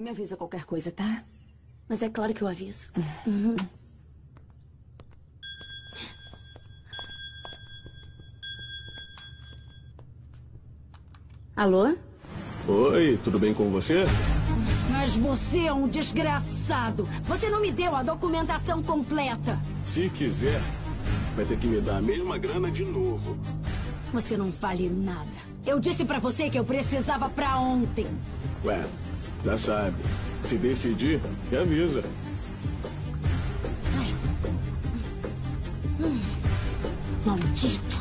Me avisa qualquer coisa, tá? Mas é claro que eu aviso. Uhum. Alô? Oi, tudo bem com você? Mas você é um desgraçado. Você não me deu a documentação completa. Se quiser, vai ter que me dar a mesma grana de novo. Você não vale nada. Eu disse pra você que eu precisava pra ontem. Ué, já sabe. Se decidir, me avisa. Maldito.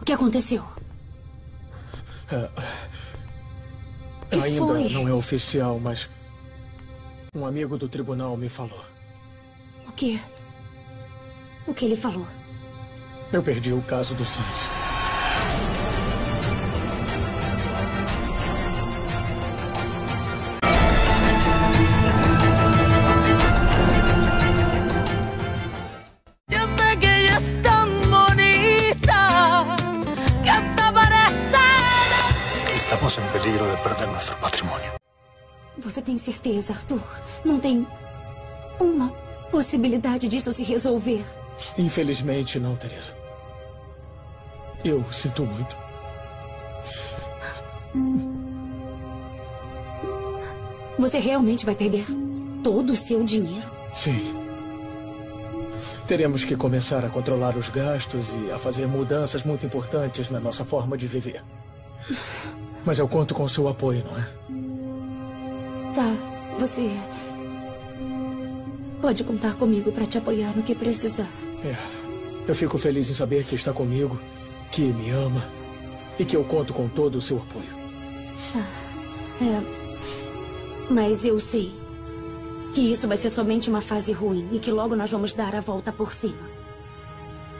O que aconteceu? Que Ainda foi? não é oficial, mas um amigo do tribunal me falou. O quê? O que ele falou? Eu perdi o caso do Sans. Estamos en peligro de perder nuestro patrimonio. Você tem certeza, Arthur? Não tem uma possibilidade disso se resolver? Infelizmente, não, Teresa. Eu sinto muito. Você realmente vai perder todo o seu dinheiro? Sim. Teremos que começar a controlar os gastos e a fazer mudanças muito importantes na nossa forma de viver. Mas eu conto com o seu apoio, não é? Tá, você. Pode contar comigo para te apoiar no que precisar. É. Eu fico feliz em saber que está comigo, que me ama e que eu conto com todo o seu apoio. É. Mas eu sei que isso vai ser somente uma fase ruim e que logo nós vamos dar a volta por cima.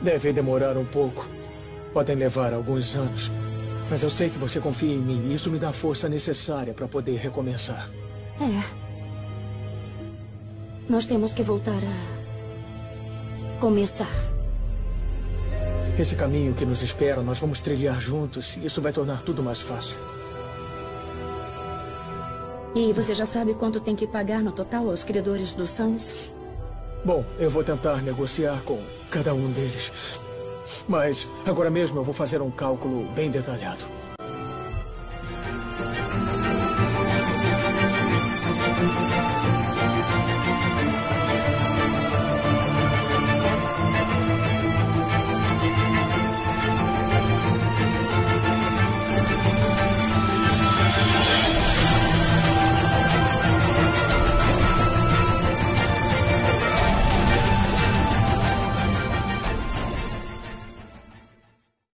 Deve demorar um pouco. Podem levar alguns anos. Mas eu sei que você confia em mim e isso me dá a força necessária para poder recomeçar. É. Nós temos que voltar a. começar. Esse caminho que nos espera, nós vamos trilhar juntos e isso vai tornar tudo mais fácil. E você já sabe quanto tem que pagar no total aos credores do Sans? Bom, eu vou tentar negociar com cada um deles. Mas agora mesmo eu vou fazer um cálculo bem detalhado.